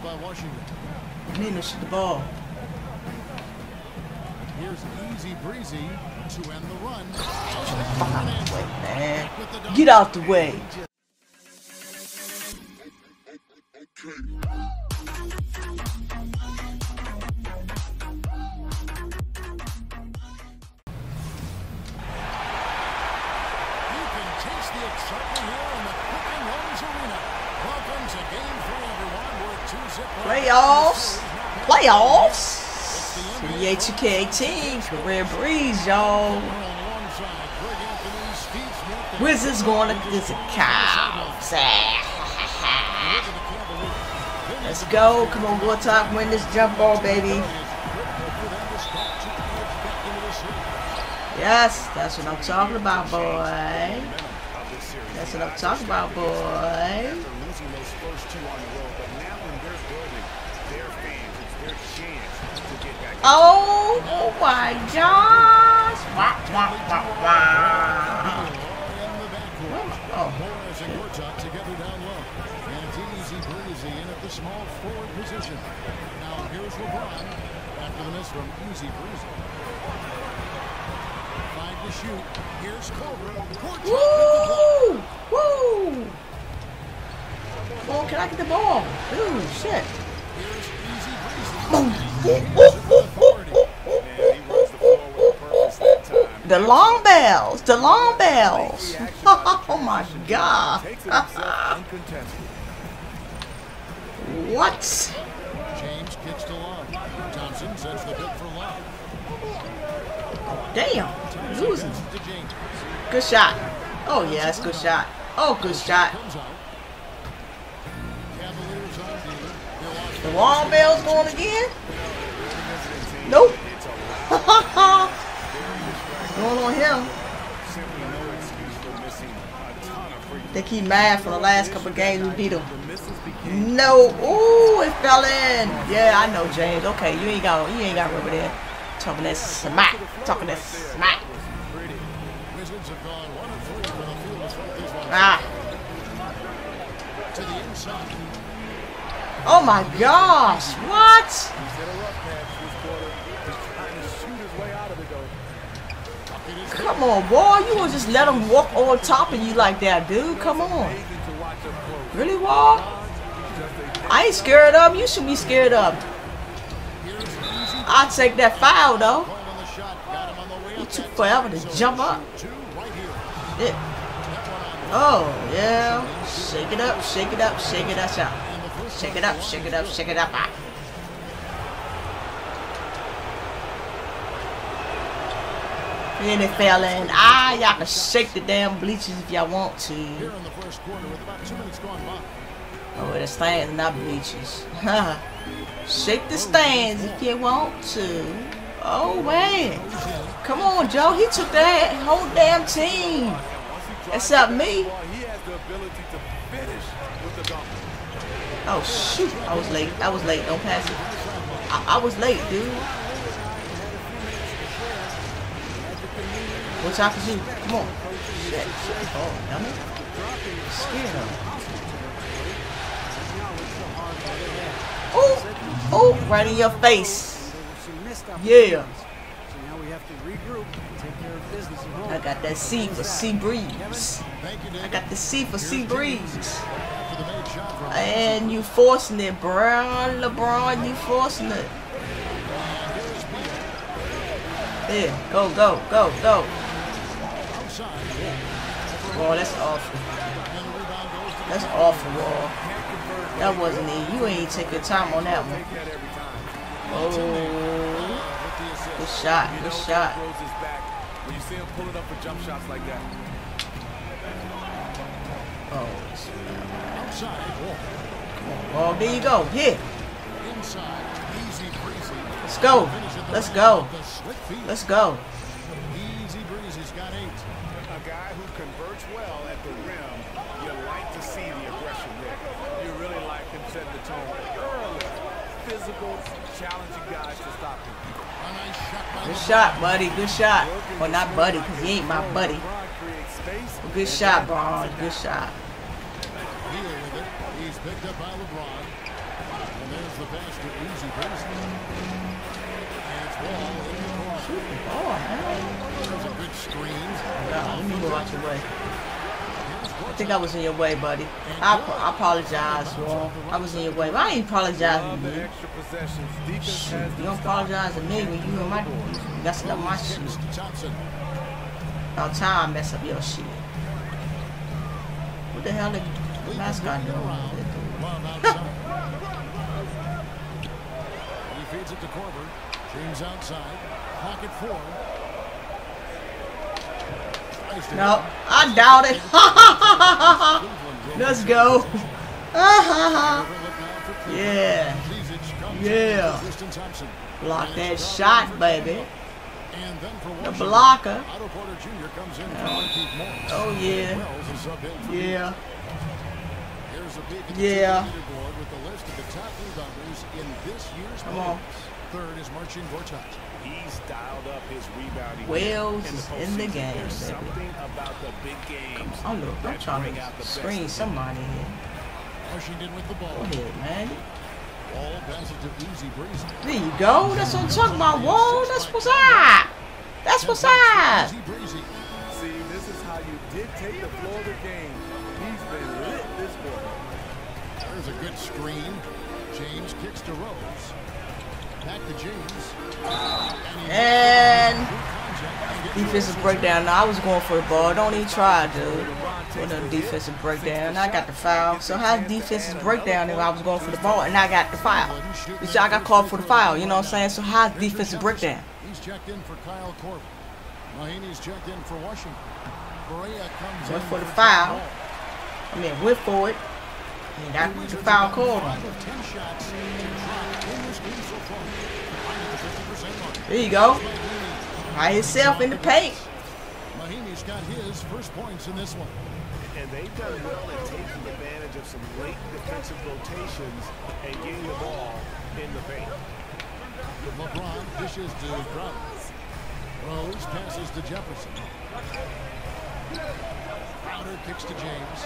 deflected by Washington. Nino shoot the ball. Here's Easy Breezy to end the run. Fuck out the way, man. Get out the way. Playoffs. Playoffs. NBA 2K18. Career Breeze, y'all. Wizards going against the Cavs. Let's go. Come on, War Talk. Win this jump ball, baby. Yes, that's what I'm talking about, boy. That's what I'm talking about, boy. losing those first two on the road, but now in their building, their fans, it's their chance to get back. Oh, oh my gosh. Wah, wah, wah, wah. Oh, Morris and Gortat together down low. And it's easy breezy in at the small forward position. Now here's LeBron after the miss from Easy Breezy. Five to shoot. Here's Cobra. Gortat with the block. woo, woo. Oh, can I get the ball? Ooh, shit. Here's Easy Breezy. Boom. Ooh, ooh, The long bells, the long bells. Oh my god. Takes it himself uncontested. What? James kicks to Love. Thompson sends the big for Love. Damn. Losing. Good shot. Oh yeah, that's a good shot. Oh, good shot. Comes out. Cavaliers on D. They're lost The long bells going again? Nope. going on him. No excuse for missing a ton of free They keep mad for the last couple games we beat them. The misses became No. Ooh, it fell in. Yeah, I know, James. Okay, you ain't got you ain't got rubber there. Talking that smack. Talking that smack. Wizards have gone one and three from the field to start these ones. Ah. To the inside. Oh my gosh. What? He's hit a rough patch this quarter. He's trying to shoot his way out of it, though. Come on, boy. You would just let him walk on top of you like that, dude. Come on. Really, Wall? I ain't scared of. You should be scared of. I'll take that foul, though. Up. took forever to jump up. Yeah. Oh, yeah. Shake it up, shake it up, shake it up, Shake it up, shake it up, shake it up. Ah. And then fell in. Ah, y'all can shake the damn bleachers if y'all want to. Here in the first quarter with about two minutes gone by. Oh, the stands, not bleachers. shake the stands if you want to. Oh, man. Come on, Joe. He took that whole damn team. Except me. He has the ability to finish with the dunk. Oh shoot! I was late. I was late. Don't pass it. I, I was late, dude. What's with you? Come on. Shit. shit. Oh, dummy. Scared him. Oh, oh, right in your face. Yeah. I got that C for sea breeze. I got the C for sea breeze. And you forcing it, Brown LeBron. You forcing it. Yeah, go, go, go, go. Boy, that's awful. That's awful, boy. That wasn't it. You ain't take your time on that one. Oh, good shot, good shot. When you see him pulling up for jump shots like that, Oh, oh, there you go. Breezy. let's go. Let's go. Let's go. Easy breezy's got eight. a guy who converts well at the rim, you like to see the aggression there. You really like him setting the tone early. Physical, challenging guys to stop him. A nice shot Good shot, buddy. Good shot. Well, not buddy, because he ain't my buddy. Space. Good shot, Braun. Good shot. He's picked up by LeBron. And the pass to Easy Breezy. And it's ball in the corner. Shoot the ball, man. There's a good screen. No, let me move out your way. Think I was in your way, buddy. I, I apologize, bro. I was in your way. But I ain't apologizing to you. you don't apologize to me when you in my messing up my shit. About time I mess up your shit. What the hell the the mascot doing? He feeds it to Korver. James outside. Pocket four. No, I doubt it. Let's go. yeah. Yeah. Block that shot, baby. The blocker. Oh, yeah. Yeah. Yeah. Come on. Third is Marcin Gortat. He's dialed up his rebounding. Wells game is in the game, There's baby. something about the big games. Oh look, I'm that trying bring out to the best screen in somebody here. Washington with the ball. Go ahead, man. Ball passes to Easy Breezy. There you go. That's what I'm talking about. Whoa, that's what's up. That's what's up. Easy Breezy. See, this is how you dictate the flow of the game. He's been lit this quarter. There's a good screen. James kicks to Rose. Back to James. And he And through contact and gets defensive breakdown. No, I was going for the ball. Don't even try, dude. With a defensive breakdown. I got the foul. So how's defensive breakdown if I was going for the ball and I got the foul? Which I got called for the foul. You know what I'm saying? So how's defensive breakdown? He's checked in for Kyle Corbin. Mahaney's checked in for Washington. Comes Went for the the foul. I mean, went for it. And got the foul called on. Five of ten shots to drop in this game so far. Right at the 50% mark. There you go. Mahaney. By himself in the paint. Mahaney's got his first points in this one. And they've done well in taking advantage of some late defensive rotations and getting the ball in the paint. LeBron dishes to Crowder. Rose passes to Jefferson. Crowder kicks to James.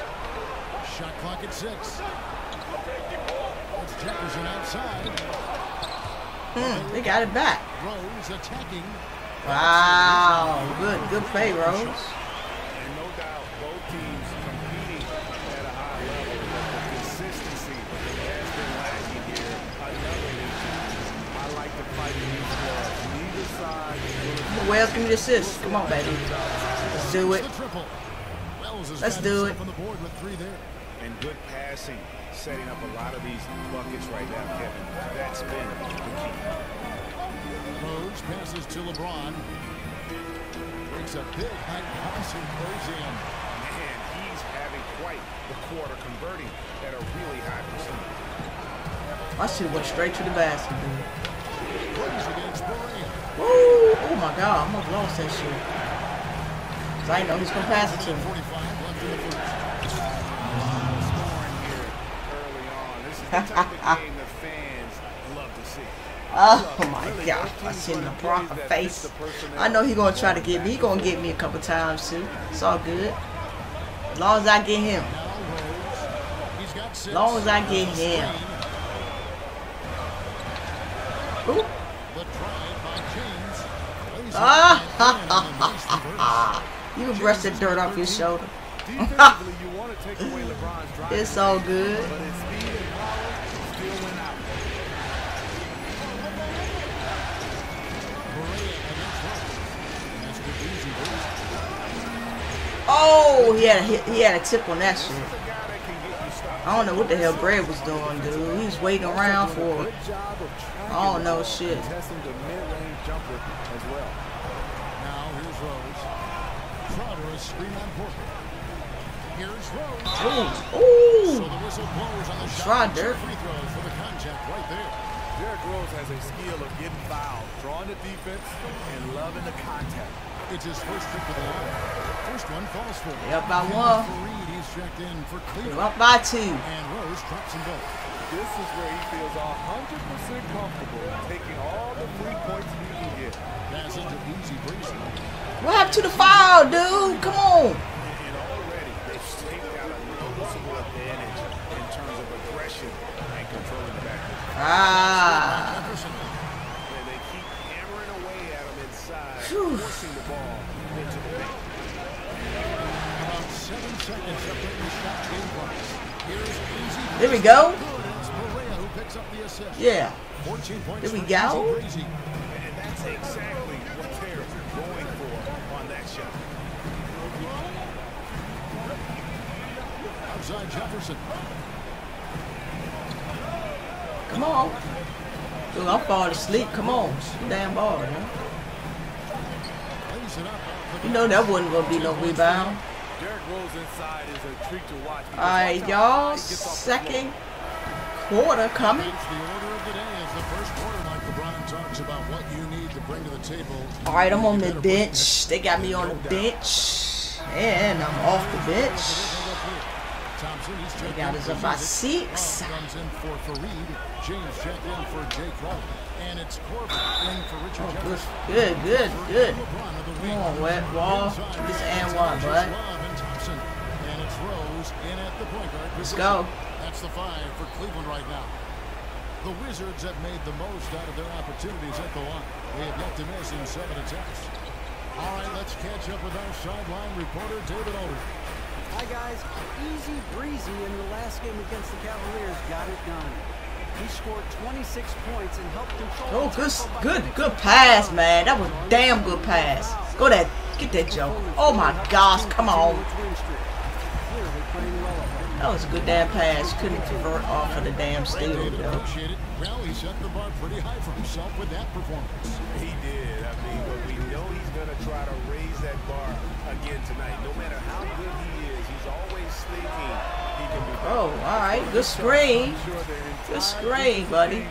Shot clock at six. It's Jefferson outside. Hmm, they got it back. Rose attacking. Wow. Good, good play, Rose. And no doubt, both teams competing at a high level, but the consistency has been lacking here. Another issue. I like to fight these scores. Neither side will Wells, give me the assist. Come on, baby. Let's do it. The triple. Wells has Let's do it. On the board with three there. and good passing, setting up a lot of these buckets right now, Kevin. That's been the key. Rose passes to LeBron. Breaks a big high pass and goes in. Man, he's having quite the quarter, converting at a really high percentage. I should have went straight to the basket, dude. Plays against Berea. Woo! Oh my God, I almost lost that shit. Cause I didn't know he's gonna pass it to me. Oh my God, I seen the Bronco face. I know he gonna try to get me. He gonna get me a couple times too. It's all good. As long as I get him. Six. Long as I get him. Ooh. Ah. You can brush the dirt off your shoulder. It's all good. But his speed and power still went out. Berea against Rose. And that's good easy breeze. Oh, he had a hit, he had a tip on that shit. He's a guy that can get you stopped. I don't know what the hell Brad was doing, dude. He was waiting around for. Good job of tracking Oh, no shit. Testing the mid-range jumper as well. Now here's Rose. Crowder screen on Porter. Here's Rose. Ooh, So ooh. the whistle blows on the Try shot. dirt. Free throws for the contact right there. Derrick Rose has a skill of getting fouled, drawing the defense, and loving the contact. It's his first trip to the line. First one falls for him. Up by one. Faried, he's checked in for They're Cleveland. up by two. And Rose drops them both. This is where he feels 100% comfortable taking all the free points he can get. Passes to Easy Breezy. What happened to the foul, dude? Come on. And already they've taken out a noticeable advantage in terms of aggression and controlling the backcourt. Ah. Jefferson. And they keep hammering away at him inside, forcing the ball into the paint. About seven seconds separating the shot game clock. Here's easy. There we go. Good. Who picks up the assist. Yeah. There we go. And that's exactly what they're going for on that shot. Outside Jefferson. Come on. Dude, I'm falling asleep. Come on. Damn ball, man. You know that wasn't gonna be no rebound. Derrick Rose inside is a treat to watch. because Alright, y'all. Second quarter coming. It's the order of the day as the first quarter, like LeBron talks about what you need to bring to the table. All right, I'm on the bench. They got me on the bench, and I'm off the bench. Thompson, he's checked got in us for up by Zizic. six. Brown comes in for Faried. James checked in for Jae Crowder. And it's Corbin in for Richard Oh, good, good, good, good. LeBron of the Come on, Wet Wall. This it's and one, bud. And Thompson. And it's Rose in at the point guard Let's go. That's the five for Cleveland right now. The Wizards have made the most out of their opportunities at the line. They have yet to miss in seven attempts. All right, let's catch up with our sideline reporter, David Older. Hi, guys. Easy breezy in the last game against the Cavaliers got it done. He scored 26 points and helped control Oh, the good, tempo by good, good pass, man. That was a damn good pass. Go that, get that joke. Oh my gosh, come on. Clearly playing well at home. That was a good damn pass. Couldn't convert off of the damn steal, though. Well, he set the bar pretty high for himself with that performance. He did. I mean, but we know he's going to try to raise that bar again tonight. No matter how good he Oh, all right, good screen. Good screen, buddy.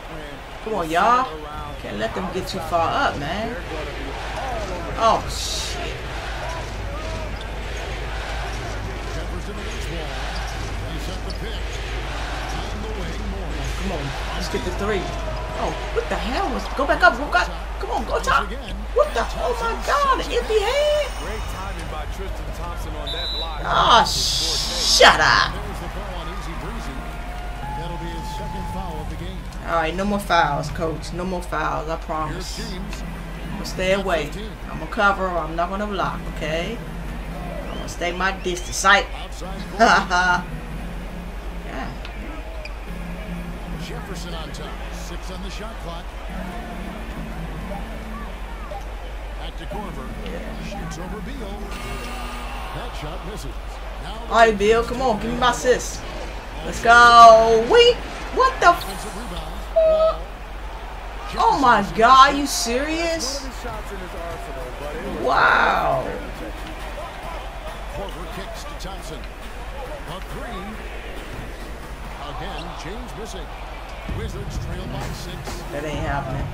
Come on, y'all. Can't let them get too far up, man. Oh shit. Jefferson against Wall. He set the pick. On the wing, Morris. Come on, let's get the three. Oh, what the hell was? Go back up, go back. Come on, go top. What the? Oh my God, empty hand. Great timing by Tristan Thompson on that block. Shut up. There's the call on Easy Breezy. That'll be his second foul of the game. All right, no more fouls, coach. No more fouls. I promise. I'm gonna stay away. I'm gonna cover. I'm not gonna block. Okay. I'm gonna stay my distance. Sight. Outside Ha ha. Yeah. Jefferson on top. Six on the shot clock. Back to Korver. Shoots over Beal. That shot misses. Now All right, Bill. Come on, give me my assist. Let's go. Wait. What the? F- Offensive rebound. Wall. oh my God. Are you serious? of his shots in his arsenal, but it was Wow. Korver kicks to Thompson. A three. Again, James missing. Wizards trail by six. That ain't happening.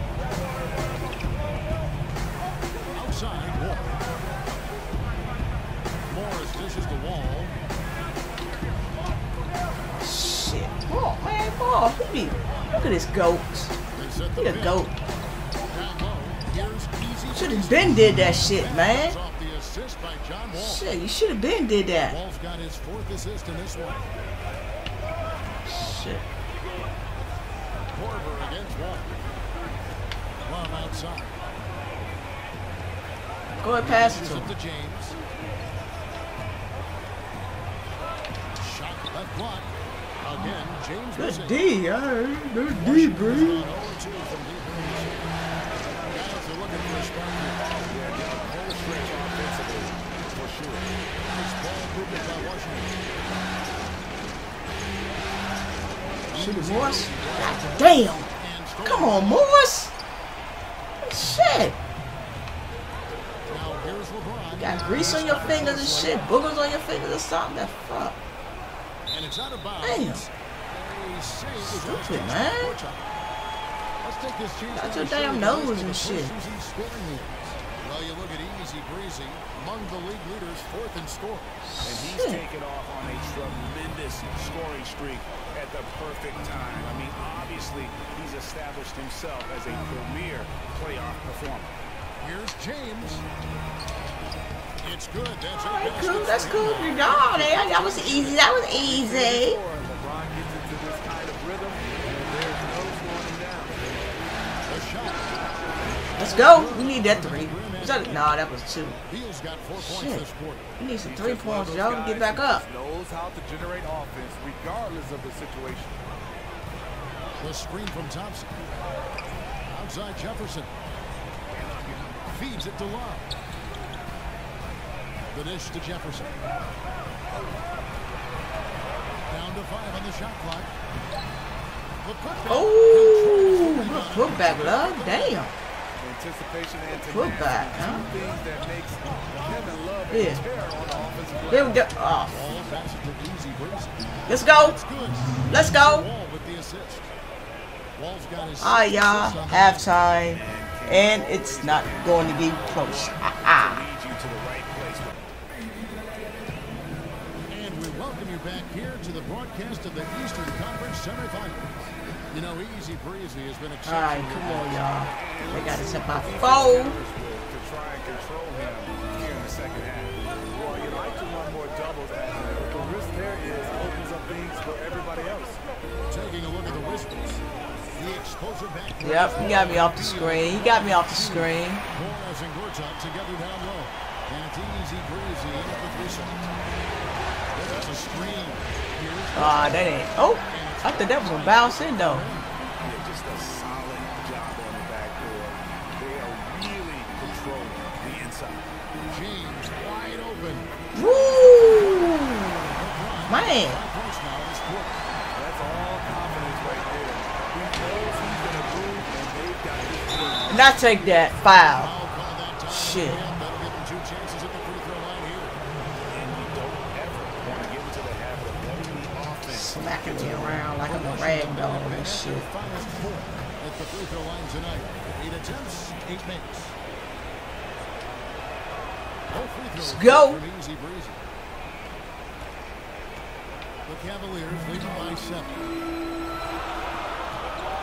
Outside. Morris dishes the wall. Shit. Oh man, ball. He be. Look at this goat. They set the He a goat. Down low. Here's easy. Should have been did that shit, man. Off the assist by John Wall. Shit, you should have been did that. Wall's got his fourth assist in this one. Shit. Korver against Wall. Love outside. Go ahead, pass it to him. Left block. Again, James missing. D, hey. Good D, Washington's bro. gone 0-2 from deep in the zone. Guys are looking for a spark here. Yeah, get the whole stretch offensively, for sure. Nice ball movement by Washington. Shoot Morris. God damn. Come on, Morris. Shit. Now here's LeBron. Got grease on your fingers and shit. Boogers on your fingers or something. That fuck. And it's out of bounds. Damn. A save is Stupid, man. Porter. Let's take this chance Got your damn nose and shit. persons he's scoring against. Well, you look at Easy Breezy, among the league leaders, fourth in score. And he's taken off on a tremendous scoring streak at the perfect time. I mean, obviously, he's established himself as a premier playoff performer. Here's James. It's good. That's, oh, All right, cool. That's cool. Y'all, that, that was easy. That was easy. Let's go. We need that three. No, nah, that was two. Shit. We need some three points, y'all, to get back up. Knows how to generate offense regardless of the situation. The screen from Thompson. Outside Jefferson. Feeds it to Love. The dish to Jefferson. Down to five on the shot clock. The putback. Oh, good putback, love. Damn. Anticipation and Put tenacity, back, two huh? things that makes Kevin Love a Yeah. terror on the offensive Here we go. Oh, Ball pass it to Easy Breezy. let's go. Let's go. Wall with the assist. Wall's got his All right, y'all. assist on Halftime. And it's not going to be close. Ah, Lead welcome you back here to the broadcast of the Eastern Conference semifinals. You know, Easy Breezy has been All right, exceptional. come on, y'all. They got us up by four. to try and control him here in the second half. Well, you like to run more doubles at him, but the risk there is opens up things for everybody else. Taking a look at the Wizards. The exposure back. Yep, he got me off the screen. He got me off the screen. Morris and Gortat together down low. And it's Easy Breezy in at the Ah, that ain't. Oh, I thought that was gonna bounce in though. Yeah, just a solid job on the backboard. Their finest four at the free throw line tonight. Eight attempts, eight makes. No free throws Let's go. Easy Breezy. The Cavaliers leading by seven.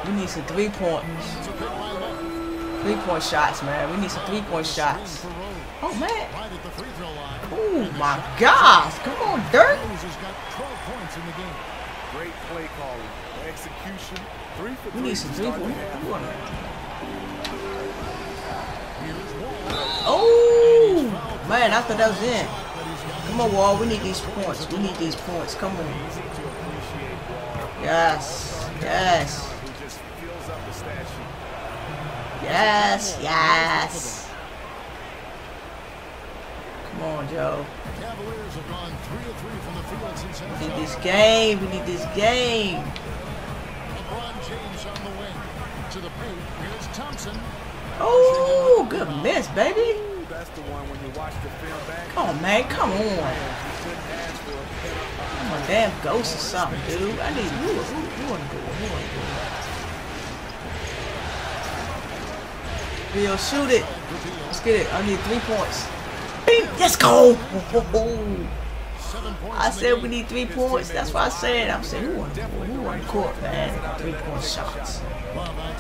We need some three points. It's a pick by Love. Three point shots, man. We need some three point shots. Screen for Rose. Oh man. Right at the free throw line. Oh my gosh. Come on, Dirk. Rose has got 12 points in the game. Great play calling, execution, three for We three. need some three point. half. we wanna- Here's Wall. Oh man, I thought that was in. But he's got Come on, Wall. We need these points. We need these points. Come on. Easy to appreciate Wall, Yes. Yes. who just fills up the stat sheet. Yes. Yes. Come on, Joe. Cavaliers have gone 3-3 from the field since We need this game. We need this game. LeBron on the wing. To the paint. Here's Thompson. Oh, good miss, baby. That's the one when you watch the film back. Come on, man. Come on. You couldn't ask for a better I'm a damn ghost or something, dude. I need who, who, who wanna do it? Who wanna do it? Bill, shoot it. Let's get it. I need three points. Bing, Let's go. I said we need three points. That's what I said. I'm saying who on who the court, man? Three point shots.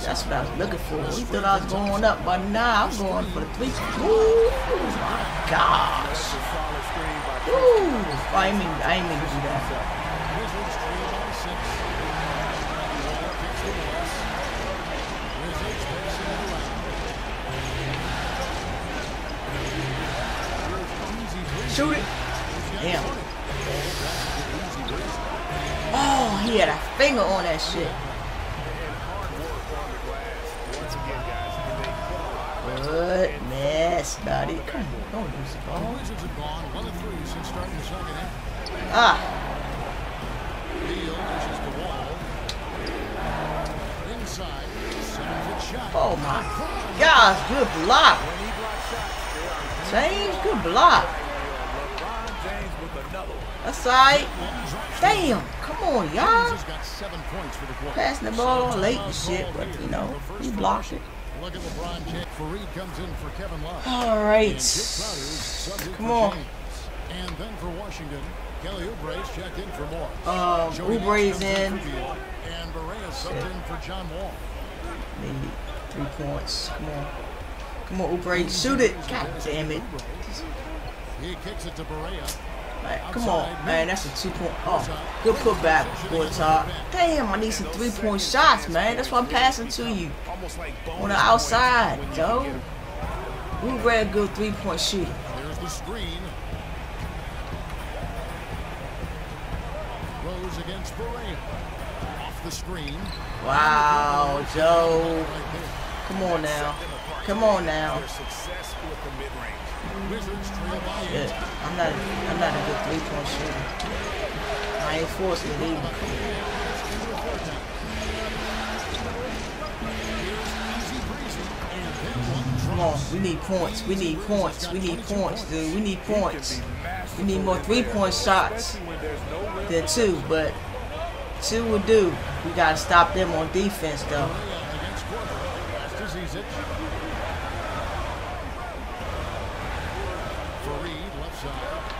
That's what I was looking for. We thought I was going up, but now I'm going for the three. Ooh, my gosh. Ooh, I mean I mean to do that. Wizards trail by Oh, he had a finger on that shit. Good miss, buddy. Come on, don't lose the ball. Ah, oh my gosh, good block. James, good block. LeBron James with another one. That's right. Damn, come on, y'all. Passing the ball late and shit, but you know, he blocked it. All right. Come on. And then for Washington, Kelly Oubre's checked in for Moore. Um, Oubre's in. And Berea subbed in for John Wall. Need three points. Come on. Come on, Oubre. Shoot it. God damn it. He kicks it to Berea. Come on, man. That's a two point. Oh, good putback, Todd. Damn, I need some three point shots, man. That's why I'm passing to you on the outside, Joe. We a good three point shooter. There's the screen. Rose against. Off the screen. Wow, Joe. Come on now. Come on now. Shit. I'm not. I'm not a good three point shooter. I ain't. And then one Come on, we need points. We need points. We need points, dude. We need points. We need more three point shots than two, but two will do. We gotta stop them on defense, though. Berea against Korver. Pass to Zizic. Faried left side.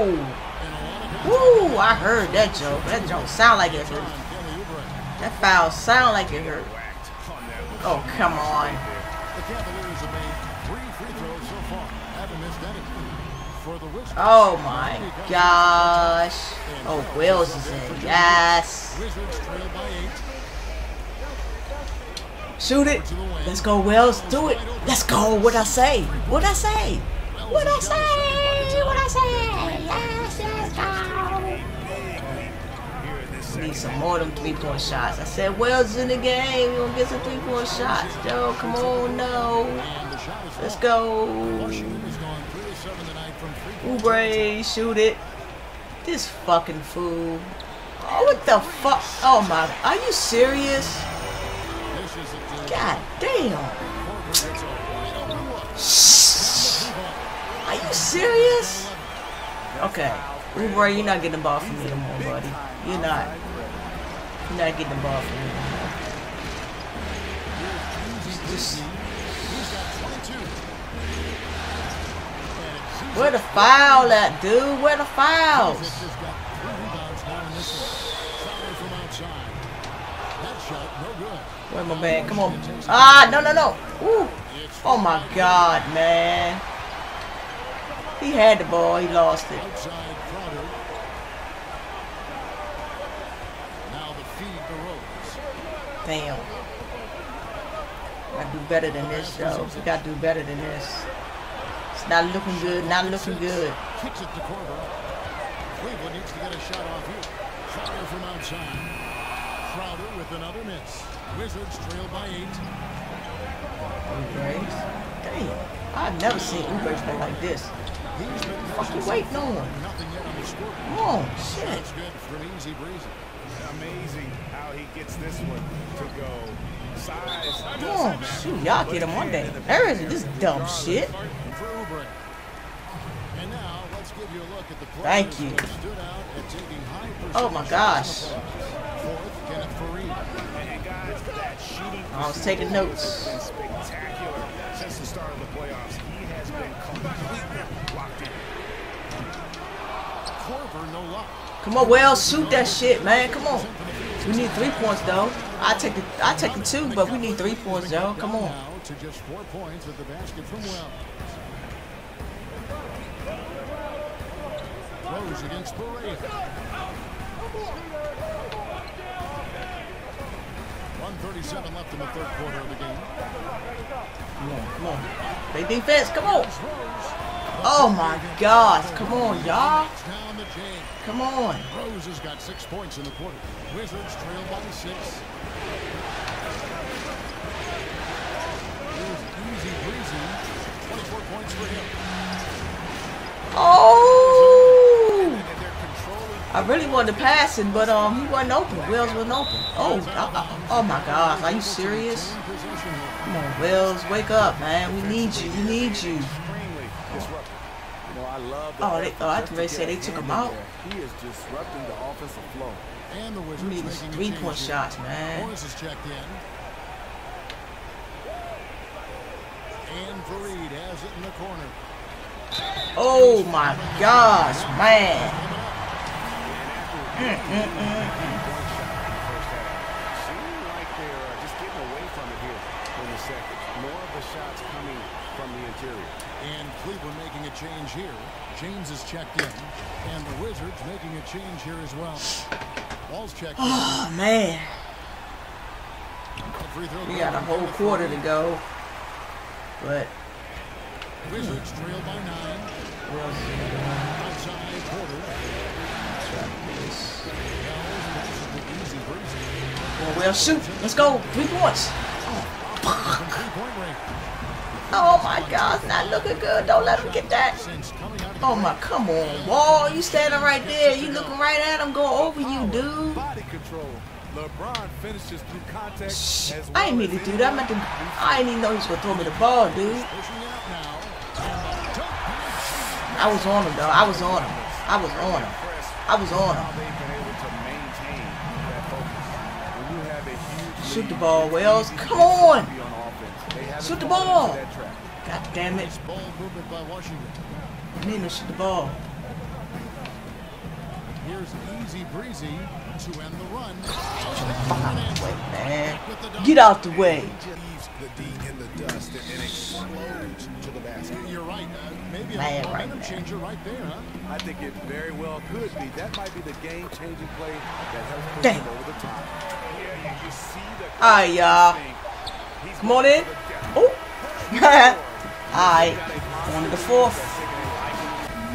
Oh! I heard that joke. That joke sound like it hurt. That foul sound like it hurt. Oh, come on. Oh my gosh. Oh, Wells is in. Yes. Shoot it. Let's go, Wells. Do it. Let's go. What I say? What I say? What I say? What I say? Yes, let's go. Need some more of them three point shots. I said Wells in the game. We gonna get some three point shots. Joe, come on, no. Let's go. Washington has gone 3 7 tonight from three point Oubre, shoot it. This fucking fool. Oh, what the fuck? Oh my, are you serious? God damn. Korver you serious? Okay. Oubre, you're not getting the ball from me anymore, buddy. You're not. You're not getting the ball from me anymore. Just, He's got 22. And it's Zizic. where the foul at, dude? Where the fouls? No. Where my man? Come on. Ah, no, no, no. Ooh. Oh my God, man. He had the ball. He lost it. Outside Crowder. Now the feed to Rose. Damn. Gotta do better than this, though. We gotta do better than this. It's not looking good. Not looking good. Kicks it to Korver. Cleveland needs to get a shot off here. Crowder from outside. Crowder with another miss. Wizards trail by eight. Oubre. Damn. I've never seen Oubre play like this. He's been you waiting on? Nothing yet on the score. Come oh, shit. That's good from Easy Breezy. Amazing how he gets this one to go. Size. Come on, shoot. Y'all get him one day. There is this dumb shit. And now let's give you a look at the players Thank you. who stood out at taking high Oh my gosh. Fourth, Kenneth Faried. And guys, that shooting I was taking notes. spectacular since the start of the playoffs. He has been completely locked in. Korver, no luck. Come on, Wells, shoot that shit, man. Come on. We need three points though. I take the I take the two, but we need three points, Joe. Come on. To just four points with the basket from Wells. Rose against Berea. 137 left in the third quarter of the game. Come on, come on. Play defense. Come on. Oh my gosh. Come on, y'all. Knocks down the J. Come on. Rose has got six points in the quarter. Wizards trail by six. Easy breezy. 24 points for him. Oh. And they're controlling I really wanted to pass it, but um, he wasn't open. Wells wasn't open. Oh, uh, uh, oh my gosh. Are you serious? In possession here. Come on, Wells. Wake up, man. We need you. We need you. extremely disruptive. You know, I love the Oh, they- oh, I just thought to they get said they took hand him out. He is disrupting the offensive flow. And the Wizards need making three-point shots, man. Morris is checked in. And Faried has it in the corner. Oh my gosh, man. Seemed like they're uh, just getting away from it here in the second. More of the shots coming from the interior. And Cleveland making a change here. James is checked in. And the Wizards making a change here as well. Wall's checked in. Oh man, we got a whole quarter to go. But Wizards trail by nine. well, Outside quarter. Breezy. well, shoot. Let's go. Three points. Three-point range. Oh my God, it's not looking good. Don't let him get that. Since coming out of Oh my, come on, Wall. You standing right there. You looking right at him. Go over you, dude. Body control. LeBron finishes through contact. Shh, I ain't well mean to do that. I meant to. I didn't even know he was gonna throw me the ball, dude. pushing it up now. And the dunk pass. I was on him though. I was on him. I was on him. I was on him. they've been able to maintain that focus. When you have a huge Shoot the ball, Wells. Come on. Shoot the ball. into that trap. God damn it. Nice ball movement by Washington. Need to shoot the ball. Here's easy breezy to end the run. Wait, man. With the dunk. Get out the way. The D in the dust and, and explodes to the basket. You're right. Uh, maybe a Man, right momentum there. changer right there, huh? I think it very well could be. That might be the game-changing play that helps push over the top. Yeah, you, you see the All right, y'all. He's Come on in. Oh. All right. On to the fourth.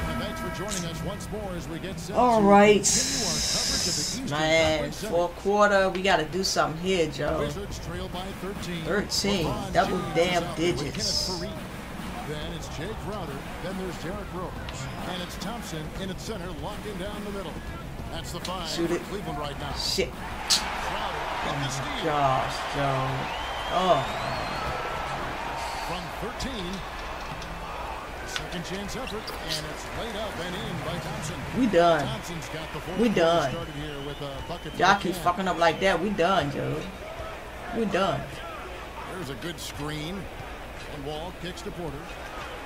And thanks for joining us once more as we get set All to right. continue our coverage of the Eastern Man, fourth quarter, we got to do something here, Joe. Wizards trail by 13. 13, double damn digits. Then it's Jake Crowder. Then there's Derrick Rose. And it's Thompson in its center, locking down the middle. That's the five Shoot it. Cleveland right now. Shit. Oh my gosh, Joe. Oh, 13. Second chance effort, and it's laid up and in by Thompson. we done. Thompson's got the We done. here with a bucket Y'all keep fucking up like that. We done, Joe. We done. There's a good screen. And Wall kicks to Porter.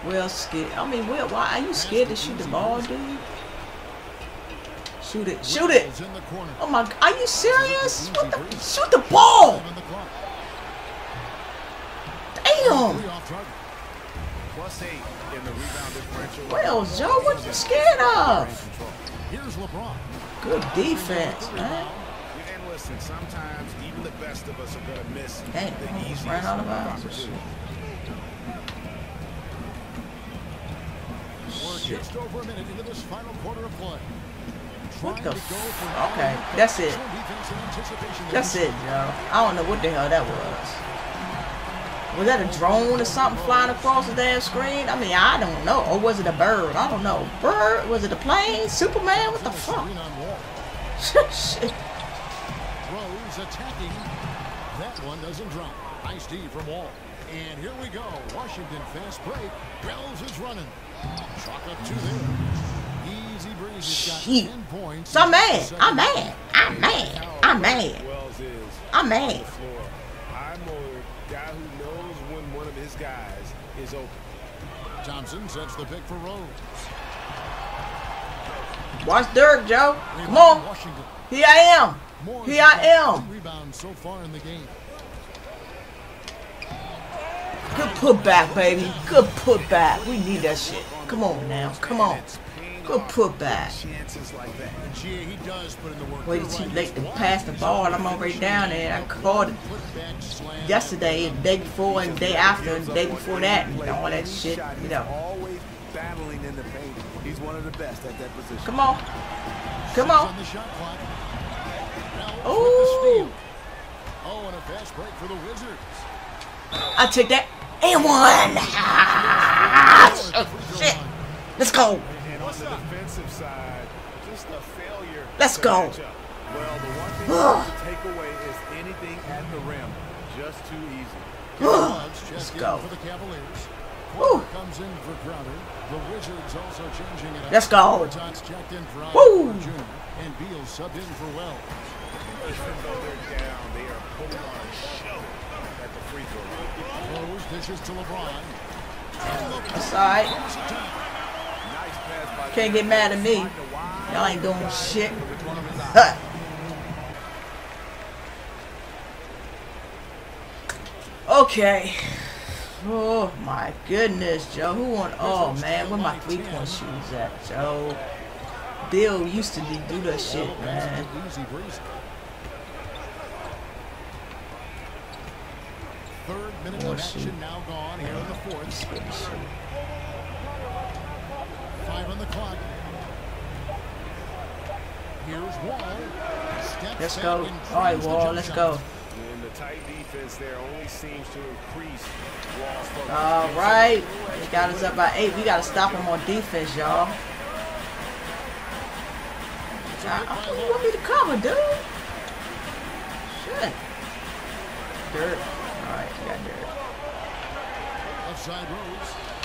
Well, scared. I mean, well, why are you scared to shoot the ball, dude? Shoot it. Shoot it. Wills in the corner. Oh my, are you serious? What the, shoot the ball. Seven the clock. Damn. Three off target. Plus eight in the rebound differential. Well, Joe, what you scared of? Here's LeBron. Good defense, man. And listen, sometimes even the best of us are going to miss Damn, the easiest ran out of bounds. We're just over a minute into this final quarter of play. What the f- okay, that's it. zone defense in anticipation of That's it, Joe. I don't know what the hell that was. Was that a drone or something flying across the damn screen? I mean, I don't know. Or was it a bird? I don't know. Bird? Was it a plane? Superman? What the fuck? Screen on Wall. Shit. Rose attacking. That one doesn't drop. Nice D from Wall. And here we go. Washington fast break. Wells is running. Chalk up two there. Easy breeze. Shit. 10 points. So I'm mad. I'm mad. I'm mad. I'm mad. I'm mad. the floor. I'm a guy who knows when one of his guys is open. Thompson sets the pick for Rose. Watch Dirk, Joe. Come on. Washington. Here I am. Here I am. two Rebounds so far in the game. Good putback, baby. Good putback. We need that shit. Come on now. Come on. Good putback. Like that. And he does put in the work. Waited You're too late to pass the ball. I'm already down there. I called it yesterday, the day before, and day after, and day before that, and all that shit. You know. Always battling in the paint. He's one of the best at that position. Come on. Come on. on the shot clock. Wells Ooh. with the steal. Oh, and a fast break for the Wizards. I take that. And one. Ah, shit. Let's go. And on the defensive side, just a failure. Let's go. Well, the one thing you have to take away is anything at the rim. Just too easy. Let's go. for the Cavaliers. Woo. Comes in for Crowder. The Wizards also changing it up. Let's go. Bertans checked in for Woo. Jr. And Beal subbed in for Wells. Even though they're down, they are pulling on a show at the free throw line. Rose dishes to LeBron. That's alright. Nice pass by Can't get mad at me. Find the wide Y'all ain't doing shit. with one of his eyes. Huh. Okay. Oh my goodness, Joe. Who won? Oh man, where my three point shooters at, Joe? Bill used to be do that shit, man. Third minute oh, of action now gone here in the fourth. Good shit. Five on the clock. Here's Wall. Steps Let's go. All right, Wall. Let's shot. go. And the tight defense there only seems to increase Wall's focus. All right. They got us up by eight. We got to stop them on defense, y'all. I, ah, I oh, you want me to cover, dude. Shit. Dirt. All right, you got dirt. Offside Rose.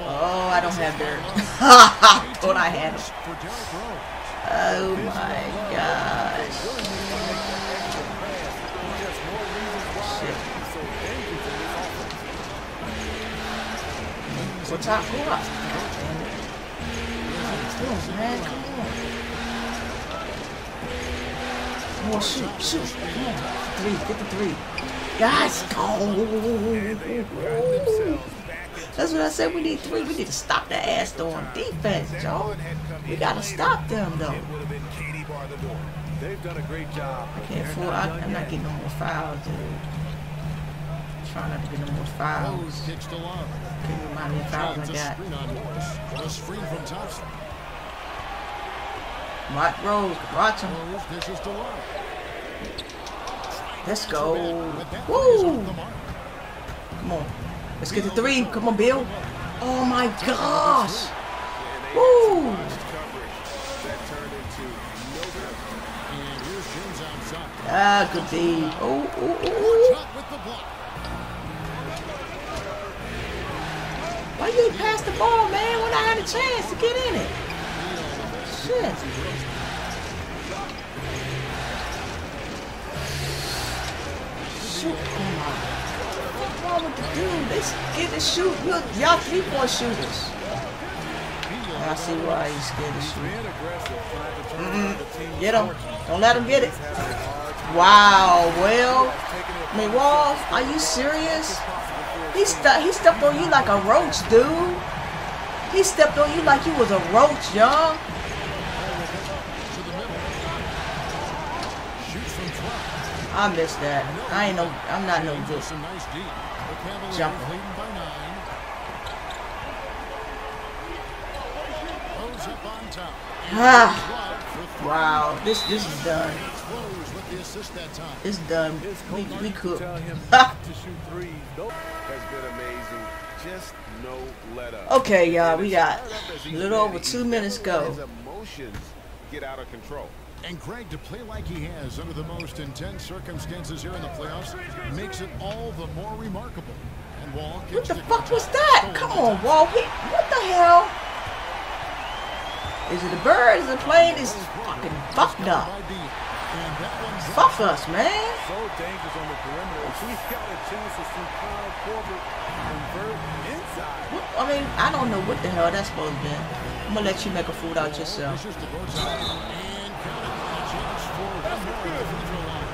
Oh, I don't have dirt. Thought I had it. Oh my gosh. Shit. What's up? Go up. Come on, man. Come on. Come on, shoot, shoot. Come on. Three. Get the three. Guys, go. That's what I said. We need three. We need to stop the ass though on defense, Joe. We gotta stop them though. It would have been Katie bar the door. They've done a great job. but Can't fool. I, I'm not getting no more fouls, dude. Trying not to get no more fouls. Rose kicks to love. Can you remind me of fouls I got? screen on Morris. A screen from Thompson. Watch Rose, watch him. Rose dishes to love. Let's go. But that one is Woo! mark. Come on. Let's get the three. Come on, Bill. Oh my gosh. Woo! Ah, good D. Oh, oh, oh. Why you pass the ball, man, when I had a chance to get in it? Shit. Wrong with the dude? They scared to shoot. Look, y'all three point shooters. I see why he's scared to shoot. The team. Get him. Don't let him get it. Wow. Well, I mean, Walls, are you serious? He, he stepped on you like a roach, dude. He stepped on you like you was a roach, 12. I missed that. I ain't no. I'm not no good. Some nice deep. The Cavaliers Jumper. leading by nine. Rose up on top. Ah. Love with three. Wow. This this is done. Rose with the assist that time. It's done. We we used to could. tell him not to shoot threes. Nope. Has been amazing. Just no let up. Okay, y'all. We got Fired up as a little over two minutes go. Get out of control. And Greg, to play like he has under the most intense circumstances here in the playoffs makes it all the more remarkable. And Wall What kicks the to fuck was that? Oh, Come on, Wall. He, what the hell? Is it the bird? Is the plane? Is fucking fucked up. By Dean. And that one drops. Fuck us, man. So dangerous on the perimeter. If we got a chance to see Kyle Korver convert inside. What, I mean, I don't know what the hell that's supposed to be. I'm gonna let you make a fool out yourself. Dishes to both sides. And count it. A chance for one more at the free throw line.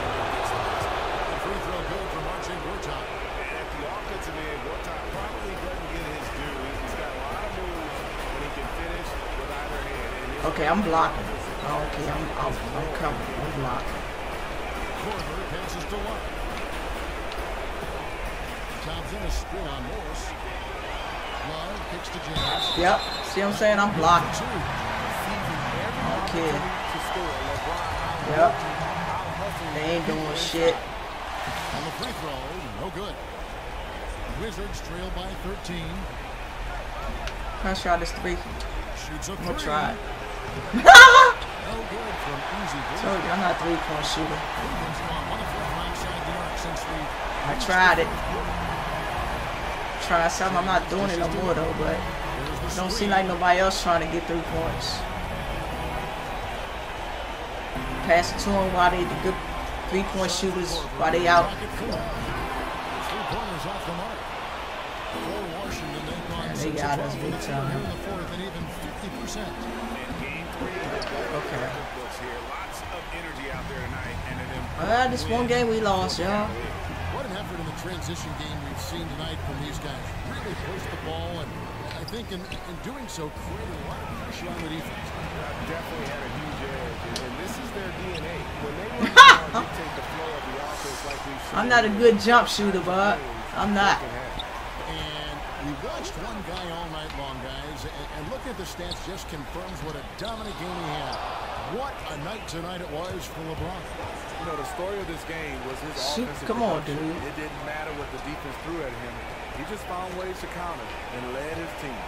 The free throw good for Marcin Gortat. And at the offensive end, Gortat probably doesn't get his due. He's got a lot of moves, and he can finish with either hand. And his Okay, I'm blocking. Okay, I'm, I'm, I'm coming. I'm blocking. Korver passes to Love. Thompson a screen on Morris. Yep. See what I'm saying? I'm blocking. Okay. Yep. They ain't doing shit. On the free throw, no good. Wizards trail by 13. Can I try this three? I'm gonna try. Told you I'm not a three point shooter. I tried it. Try something. I'm not doing it no more though, but don't seem like nobody else trying to get three points. Pass it to them while they the good three point shooters while they out. Yeah, they got us big time. Improved Well, this one game we lost, y'all. What an effort in the transition game we've seen tonight from these guys. Really push the ball, and I think in, in doing so, created a lot of pressure on the defense. Definitely had a huge edge, and, and this is their DNA. When they run the ball, dictate the flow of the offense like we've seen. I'm not a good jump shooter, but I'm not. And watched one guy all night long, guys, and, and look at the stats just confirms what a dominant game he had. What a night tonight it was for LeBron. You know, the story of this game was his Shoot, offensive come on, dude. It didn't matter what the defense threw at him. He just found ways to counter and led his team.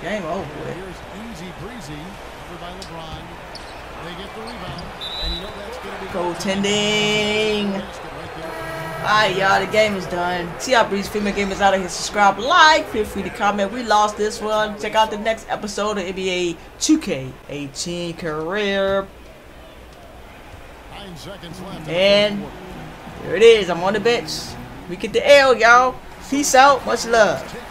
Game over with. Here's easy breezy over by LeBron. They get the rebound, and you know that's going to be Goaltending. Basket right there. Alright, y'all, the game is done. See how Breeze Female Gamers out of here. Subscribe, like, feel free to comment. We lost this one. Check out the next episode of NBA 2K18 Career. Nine seconds left. in the And there it is. I'm on the bench. We get the L, y'all. Peace out. Much love.